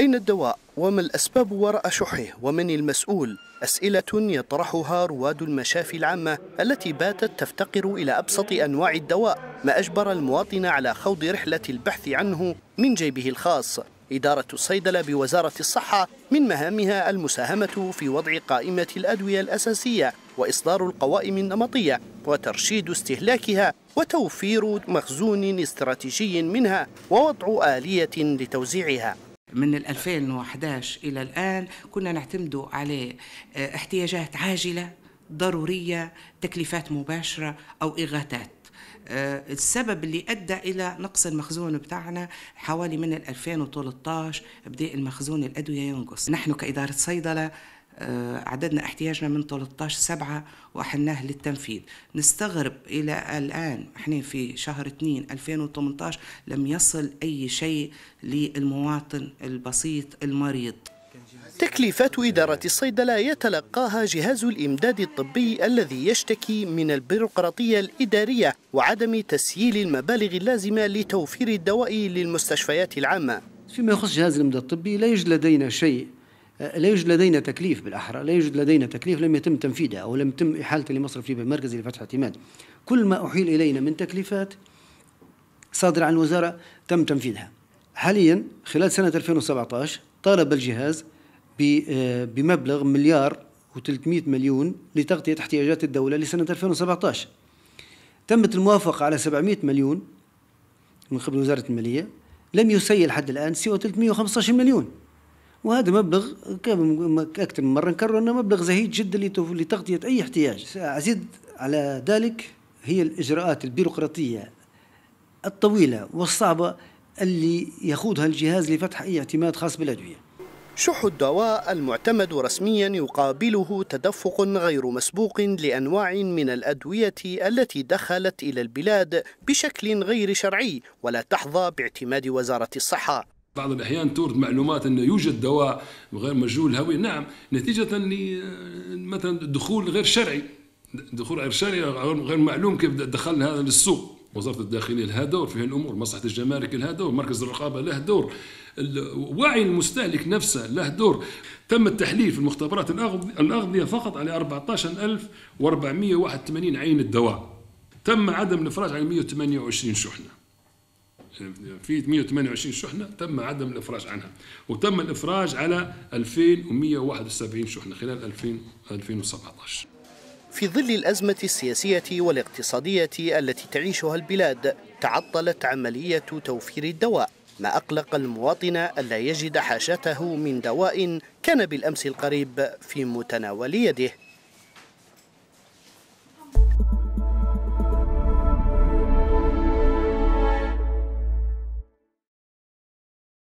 أين الدواء؟ وما الأسباب وراء شحه؟ ومن المسؤول؟ أسئلة يطرحها رواد المشافي العامة التي باتت تفتقر إلى أبسط أنواع الدواء ما أجبر المواطن على خوض رحلة البحث عنه من جيبه الخاص إدارة الصيدلة بوزارة الصحة من مهامها المساهمة في وضع قائمة الأدوية الأساسية وإصدار القوائم النمطية وترشيد استهلاكها وتوفير مخزون استراتيجي منها ووضع آلية لتوزيعها من 2011 إلى الآن كنا نعتمد على آه، احتياجات عاجلة ضرورية تكليفات مباشرة أو إغاثات. آه، السبب اللي أدى إلى نقص المخزون بتاعنا حوالي من 2013 بدا المخزون الأدوية ينقص. نحن كإدارة صيدلة عددنا احتياجنا من 13 7 واحلناه للتنفيذ. نستغرب إلى الآن إحنا في شهر 2 2018 لم يصل أي شيء للمواطن البسيط المريض. تكليفات إدارة الصيدلة يتلقاها جهاز الإمداد الطبي الذي يشتكي من البيروقراطية الإدارية وعدم تسييل المبالغ اللازمة لتوفير الدواء للمستشفيات العامة. فيما يخص جهاز الإمداد الطبي لا يوجد لدينا شيء لا يوجد لدينا تكليف بالأحرى لا يوجد لدينا تكليف لم يتم تنفيذه أو لم يتم إحالته لمصرف ليبيا المركزي لفتح اعتماد. كل ما أحيل إلينا من تكليفات صادرة عن الوزارة تم تنفيذها. حاليا خلال سنة 2017 طالب الجهاز آه، بمبلغ مليار و300 مليون لتغطية احتياجات الدولة لسنة 2017 تمت الموافقة على 700 مليون من قبل وزارة المالية. لم يسيل حد الآن سوى 315 مليون. وهذا مبلغ أكثر من مرة نكرر أنه مبلغ زهيد جدا لتغطية أي احتياج. أزيد على ذلك هي الإجراءات البيروقراطية الطويلة والصعبة اللي يخوضها الجهاز لفتح أي اعتماد خاص بالأدوية. شح الدواء المعتمد رسميا يقابله تدفق غير مسبوق لأنواع من الأدوية التي دخلت إلى البلاد بشكل غير شرعي ولا تحظى باعتماد وزارة الصحة. بعض الأحيان تورد معلومات أنه يوجد دواء غير مجهول الهوية نعم نتيجة مثلا دخول غير شرعي. دخول غير شرعي غير معلوم كيف دخل هذا للسوق. وزارة الداخلية لها دور في هالأمور مصلحة الجمارك لها دور مركز الرقابة له دور. وعي المستهلك نفسه له دور. تم التحليل في المختبرات الأغذية فقط على 14481 عين الدواء. تم عدم الإفراج عن 128 شحنة. في 128 شحنة تم عدم الإفراج عنها. وتم الإفراج على 2171 شحنة خلال 2017 في ظل الأزمة السياسية والاقتصادية التي تعيشها البلاد تعطلت عملية توفير الدواء ما أقلق المواطن ألا يجد حاجته من دواء كان بالأمس القريب في متناول يده.